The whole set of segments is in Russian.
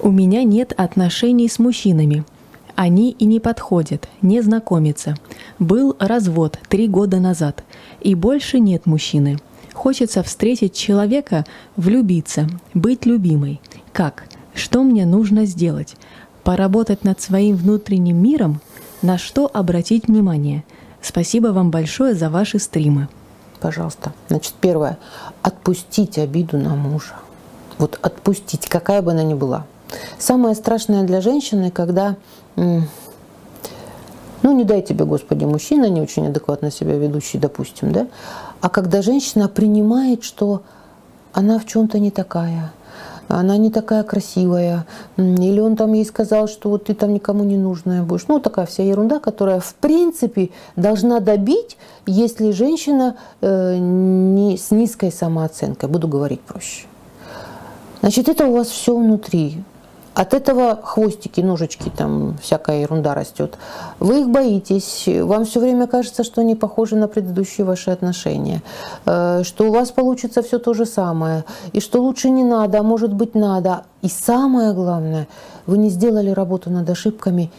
У меня нет отношений с мужчинами. Они и не подходят, не знакомятся. Был развод три года назад, и больше нет мужчины. Хочется встретить человека, влюбиться, быть любимой. Как? Что мне нужно сделать? Поработать над своим внутренним миром? На что обратить внимание? Спасибо вам большое за ваши стримы. Пожалуйста. Значит, первое. Отпустить обиду на мужа. Вот отпустить, какая бы она ни была. Самое страшное для женщины, когда, ну, не дай тебе, Господи, мужчина, не очень адекватно себя ведущий, допустим, да, а когда женщина принимает, что она в чем-то не такая, она не такая красивая, или он там ей сказал, что вот ты там никому не нужная будешь. Ну, такая вся ерунда, которая в принципе должна добить, если женщина э, не, с низкой самооценкой, буду говорить проще. Значит, это у вас все внутри. От этого хвостики, ножички, там всякая ерунда растет. Вы их боитесь, вам все время кажется, что они похожи на предыдущие ваши отношения, э, что у вас получится все то же самое, и что лучше не надо, а может быть надо. И самое главное, вы не сделали работу над ошибками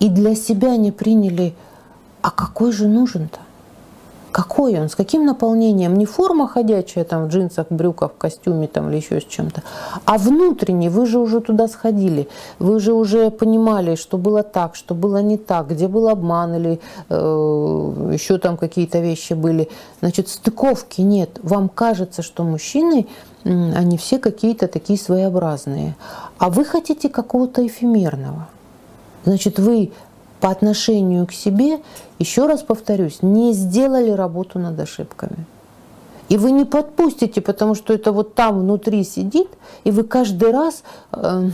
и для себя не приняли, а какой же нужен-то? Какой он, с каким наполнением? Не форма ходячая там в джинсах, брюках, в костюме там или еще с чем-то, а внутренний. Вы же уже туда сходили, вы же уже понимали, что было так, что было не так, где был обман или э, еще там какие-то вещи были. Значит, стыковки нет. Вам кажется, что мужчины, они все какие-то такие своеобразные, а вы хотите какого-то эфемерного. Значит, вы по отношению к себе, еще раз повторюсь, не сделали работу над ошибками. И вы не подпустите, потому что это вот там внутри сидит, и вы каждый раз э,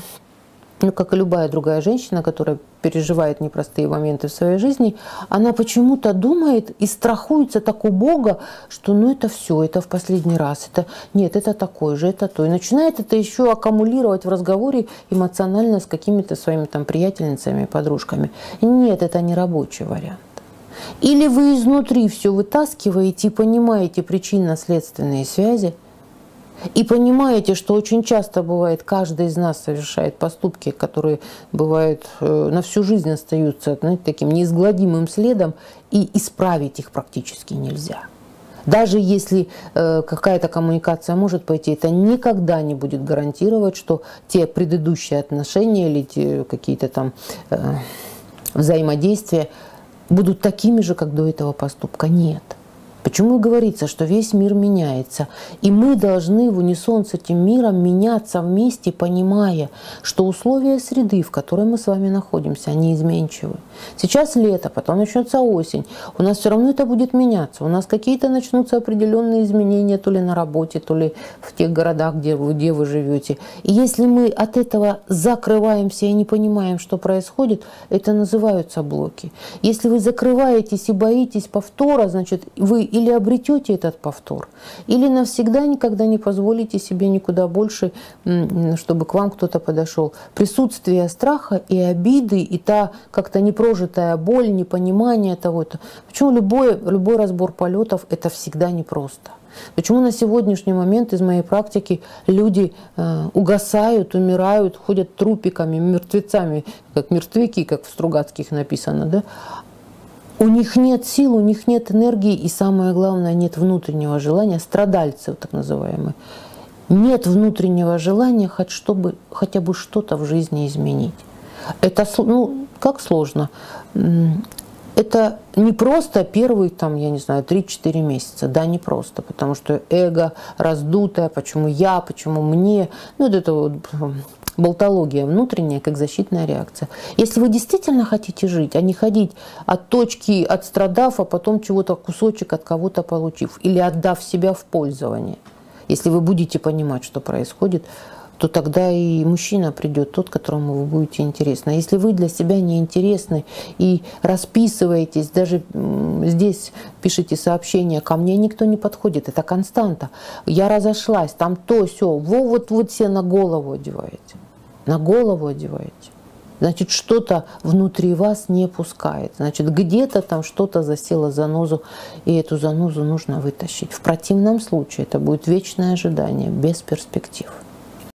ну, как и любая другая женщина, которая переживает непростые моменты в своей жизни, она почему-то думает и страхуется так Бога, что ну это все, это в последний раз, это нет, это такое же, это то. И начинает это еще аккумулировать в разговоре эмоционально с какими-то своими там приятельницами, подружками. Нет, это не рабочий вариант. Или вы изнутри все вытаскиваете и понимаете причинно-следственные связи – и понимаете, что очень часто бывает, каждый из нас совершает поступки, которые бывают э, на всю жизнь остаются знаете, таким неизгладимым следом, и исправить их практически нельзя. Даже если э, какая-то коммуникация может пойти, это никогда не будет гарантировать, что те предыдущие отношения или те какие-то там э, взаимодействия будут такими же, как до этого поступка. Нет. Почему говорится, что весь мир меняется? И мы должны в унисон с этим миром меняться вместе, понимая, что условия среды, в которой мы с вами находимся, они изменчивы. Сейчас лето, потом начнется осень. У нас все равно это будет меняться. У нас какие-то начнутся определенные изменения то ли на работе, то ли в тех городах, где вы, где вы живете. И если мы от этого закрываемся и не понимаем, что происходит, это называются блоки. Если вы закрываетесь и боитесь повтора, значит, вы или обретете этот повтор, или навсегда никогда не позволите себе никуда больше, чтобы к вам кто-то подошел. Присутствие страха и обиды, и та как-то непрожитая боль, непонимание того-то. Почему любой, любой разбор полетов – это всегда непросто? Почему на сегодняшний момент из моей практики люди э, угасают, умирают, ходят трупиками, мертвецами, как мертвяки, как в Стругацких написано, да? У них нет сил, у них нет энергии, и самое главное, нет внутреннего желания, страдальцы так называемые, нет внутреннего желания хоть чтобы, хотя бы что-то в жизни изменить. Это, ну, как сложно? Это не просто первые, там, я не знаю, 3-4 месяца. Да, не просто, потому что эго раздутое, почему я, почему мне. Ну, это вот болтология внутренняя, как защитная реакция. Если вы действительно хотите жить, а не ходить от точки, отстрадав, а потом чего-то кусочек от кого-то получив, или отдав себя в пользование, если вы будете понимать, что происходит, то тогда и мужчина придет тот, которому вы будете интересны. А если вы для себя не интересны и расписываетесь, даже здесь пишите сообщение, ко мне никто не подходит, это константа. Я разошлась, там то, все, во, вот, вот все на голову одеваете на голову одеваете. Значит, что-то внутри вас не пускает. Значит, где-то там что-то засело занозу, и эту занозу нужно вытащить. В противном случае это будет вечное ожидание без перспектив.